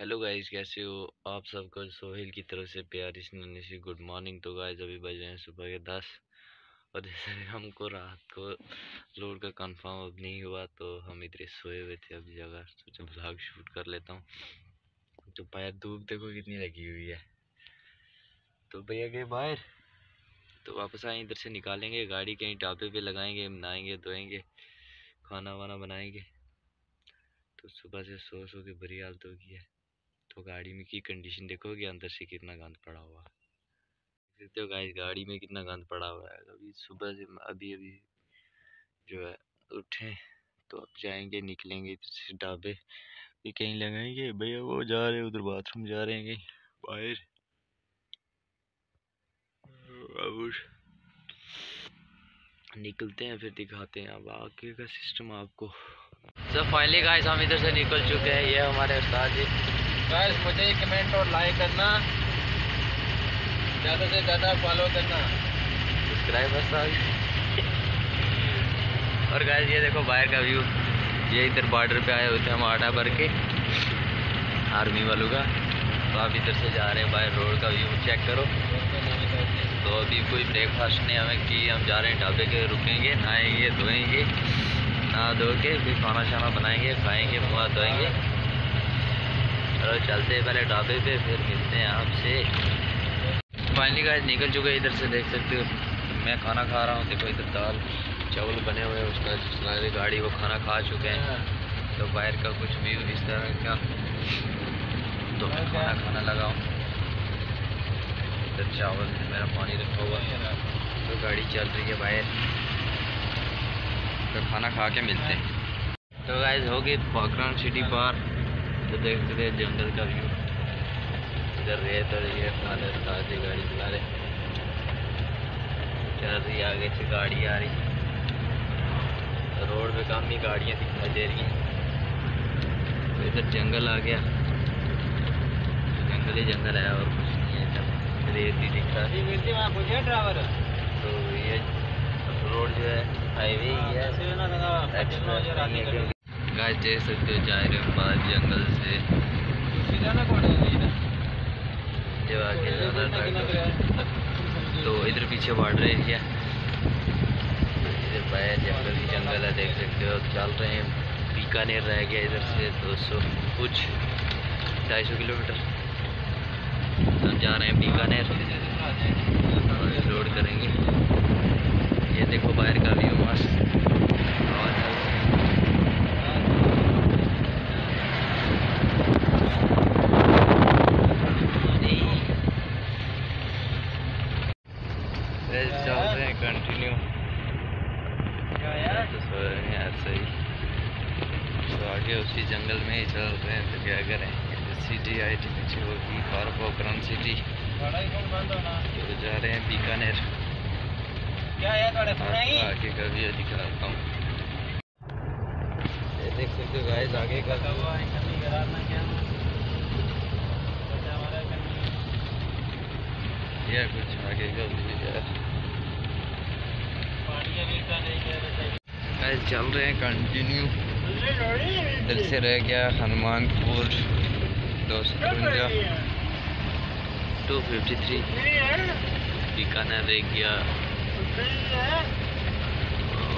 Hello guys, कैसे हो? आप सबको सोहेल की तरफ़ से प्यारी सी गुड मॉर्निंग। तो गाइस, अभी बज रहे हैं सुबह के दस और जैसे हमको रात को लोड का कंफर्म अब नहीं हुआ तो हम इधर सोए हुए थे। अभी जगह सोचा ब्लॉग शूट कर लेता हूँ तो पैर धूप देखो कितनी लगी हुई है। तो भैया गए बाहर तो वापस आए, इधर से निकालेंगे गाड़ी, कहीं टापे पे लगाएँगे, नहाएँगे, धोएँगे, खाना वाना बनाएँगे। तो सुबह से सो सो के बुरी हालत होगी है। तो गाड़ी में की कंडीशन देखोगे अंदर से कितना गंद पड़ा हुआ देखते हो गाइस गाड़ी में कितना गंद पड़ा हुआ है। अभी सुबह से अभी अभी जो है, उठे तो अब जाएँगे, निकलेंगे ढाबे। भी कहीं लगाएँगे? भैया वो जा रहे हैं, उधर बाथरूम जा रहे हैं कहीं, बाहर। निकलते हैं, फिर दिखाते हैं। अब आगे का सिस्टम आपको। सब फाइनली गाइस हम इधर से निकल चुके हैं। ये हमारे उस्ताद जी। गाइस मुझे कमेंट और लाइक करना। ज़्यादा से ज़्यादा फॉलो करना। सब्सक्राइब और गाइस ये देखो बाहर का व्यू ये इधर बॉर्डर पे आए होते हैं हम आटा भर के। आर्मी वालों का। तो आप इधर से जा रहे हैं बाहर रोड का व्यू चेक करो। तो अभी कोई ब्रेकफास्ट नहीं, हमें कि हम जा रहे हैं ढाबे के, रुकेंगे, नहाएँगे, धोएँगे, नहा धो के, फिर खाना शाना बनाएँगे, खाएँगे, मुँह धोएँगे। चलो चलते हैं पहले ढाबे पे, फिर मिलते हैं आपसे। फाइनली गाइस निकल चुके इधर से, देख सकते हो। मैं खाना खा रहा हूँ, देखो इधर दाल, चावल बने हुए हैं, उसका चला गाड़ी वो खाना खा चुके हैं। तो बाहर का कुछ व्यू इस तरह का। तो मैं खाना खाना लगाऊँ। इधर चावल मेरा पानी रखा हुआ है। तो गाड़ी चल रही है बाहर। तो खाना खा के मिलते हैं। तो गाइज़ हो गई पाकरान सिटी पार। तो देख सकते हैं जंगल का व्यू इधर रेत और ये हमारे साथ गाड़ी चला रहे। चल रही आगे से गाड़ी आ रही रोड पे काफ़ी गाड़ियाँ दिखाई दे रही हैं। तो इधर जंगल आ गया। जंगल ही जंगल है और कुछ नहीं है। जब रेत ही दिख रहा है। ड्राइवर तो ये रोड जो है हाईवे ही है गाय देख सकते हो, जा रहे बाहर जंगल से। जब आगे तो इधर पीछे बॉर्डर एरिया। इधर बाहर जंगल ही जंगल है, देख सकते हो, चल रहे हैं। बीकानेर रह गया इधर से दो सौ कुछ ढाई सौ किलोमीटर। हम जा रहे हैं बीकानेर। रोड करेंगे। ये देखो बाहर का व्यू मस्त कंटिन्यू तो ऐसे ही तो आगे उसी जंगल में ही चल रहे हैं तो क्या करें? सिटी आई टी पीछे होगी कारपोकरन सिटी तो जा रहे हैं बीकानेर। आगे का भी दिखाता हूँ। देख सकते हो गाइस आगे का। ये कुछ आगे का भी है चल रहे हैं कंटिन्यू इधर से रह गया हनुमानपुर दो सौ टू फिफ्टी थ्री बीकानेर रह गया।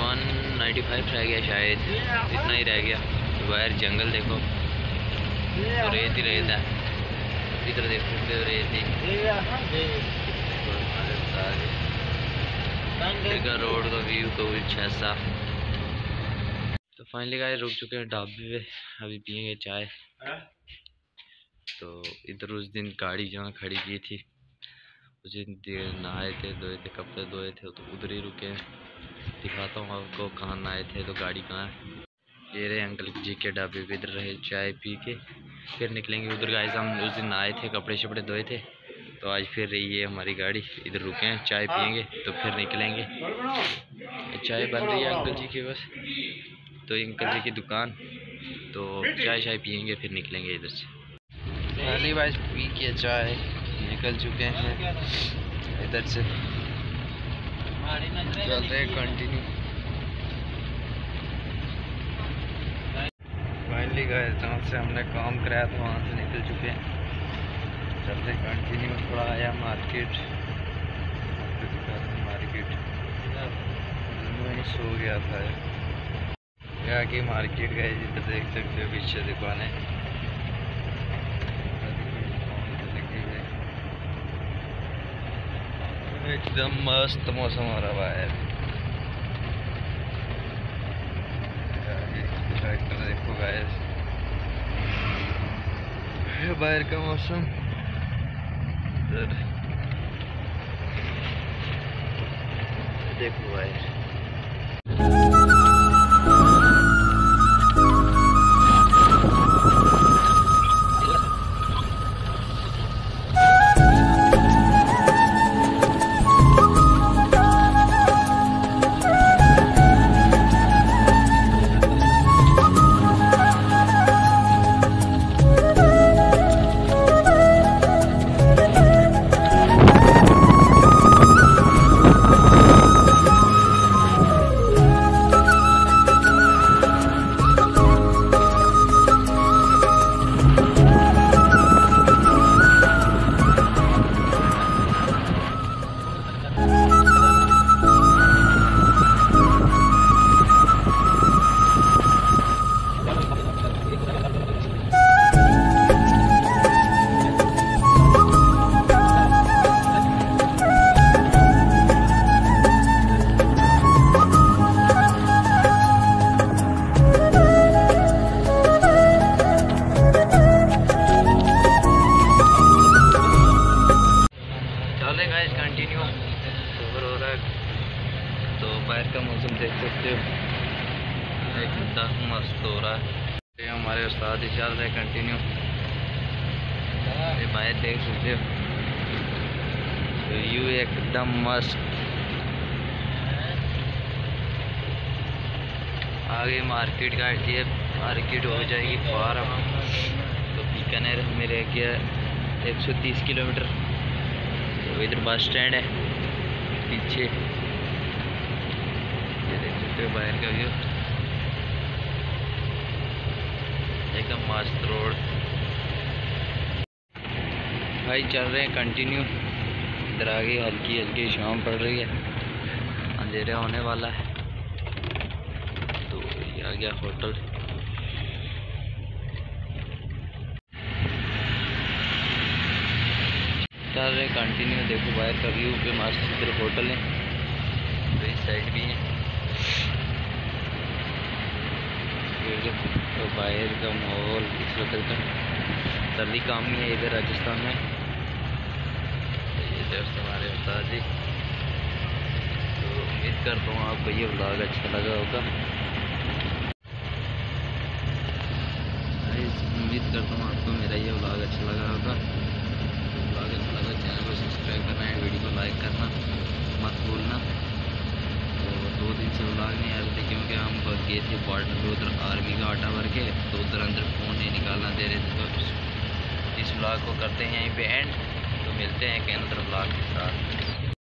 वन नाइन्टी फाइव रह गया शायद। इतना ही रह गया। बाहर जंगल देखो। तो रेत ही रेत है। इधर देख सकते हो। रेत ही रोड का व्यू तो कुछ ऐसा। फाइनली गाय रुक चुके हैं ढाबे पे अभी पियेंगे चाय। तो इधर उस दिन गाड़ी जहाँ खड़ी की थी उस दिन नहाए थे धोए थे कपड़े धोए थे तो उधर ही रुके हैं। दिखाता हूँ आपको कहाँ नहाए थे तो गाड़ी कहाँ है। ये रहे अंकल जी के ढाबे पे इधर रहे चाय पी के फिर निकलेंगे उधर। गाय हम उस दिन नहाए थे कपड़े शपड़े धोए थे तो आज फिर रही है हमारी गाड़ी। इधर रुके हैं चाय पियेंगे तो फिर निकलेंगे। चाय बन रही है अंकल जी के बस। तो ये अंकल जी की दुकान तो चाय चाय पियेंगे फिर निकलेंगे इधर से पहली बार पी के चाय निकल चुके हैं इधर से चल रहे कंटिन्यू फाइनली गए जहाँ से हमने काम कराया था वहाँ से निकल चुके हैं चलते कंटिन्यू थोड़ा आया मार्केट मार्केट सो गया था क्या कि मार्केट गए, जिधर देख सकते हो पीछे दुकानें। एकदम मस्त मौसम हो रहा है ट्रैक्टर देखो गाइस बाहर का मौसम। देखो गाइस कंटिन्यू ये बाहर देख सकते हो तो यू एकदम मस्त। आगे मार्केट काटती है मार्केट हो जाएगी पार अब तो बीकानेर में रह गया 130 किलोमीटर। तो इधर बस स्टैंड है पीछे। देख सकते हो बाहर का व्यू। एकदम मस्त रोड भाई, चल रहे हैं कंटिन्यू इधर आगे हल्की हल्की शाम पड़ रही है। अंधेरा होने वाला है। तो ये आ गया होटल। चल रहे कंटिन्यू देखो बाहर का व्यू पे मस्त इधर होटल है। तो इस साइड भी है। तो बाहर का माहौल इस वक्त का सर्दी काम ही है इधर राजस्थान में। ये दोस्त हमारे उस्ताद जी। तो उम्मीद करता हूँ आपको ये ब्लॉग अच्छा लगा होगा। उम्मीद करता हूँ आपको मेरा ये ब्लॉग अच्छा लगा होगा। ब्लॉग अच्छा लगा चैनल को सब्सक्राइब करना है वीडियो को लाइक करना मत भूलना तो दो दिन से ब्लॉग नहीं आ रहे थे गए थे बॉर्डर पे उधर आर्मी का आटा भर के तो उधर अंदर फ़ोन नहीं निकालना दे रहे थे। तो इस- इस ब्लॉग को करते हैं यहीं पे एंड तो मिलते हैं कैन उधर ब्लॉग के साथ।